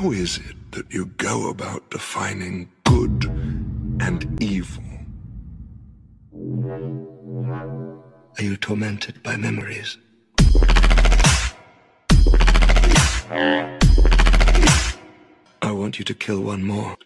How is it that you go about defining good and evil? Are you tormented by memories? I want you to kill one more.